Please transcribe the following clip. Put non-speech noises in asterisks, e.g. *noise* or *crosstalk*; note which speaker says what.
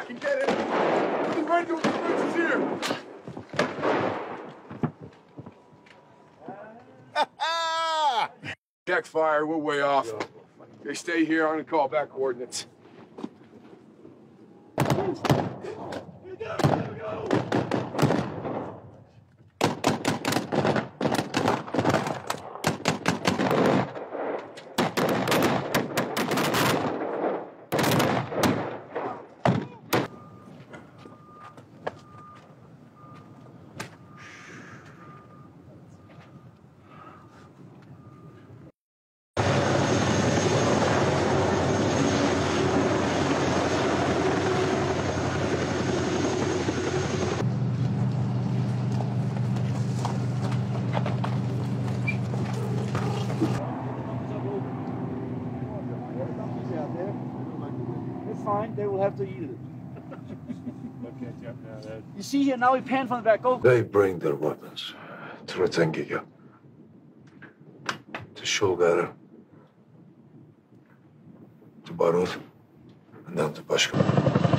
Speaker 1: *laughs* back and get it. The radio is here. Check fire. We're way off. They stay here. I'm gonna call back coordinates.
Speaker 2: It's fine. They will have to eat it. *laughs* You see here now we pan from the back. Go.
Speaker 3: They bring their weapons to Retengiya, to Shulgara, to Barut, and then to Pashka.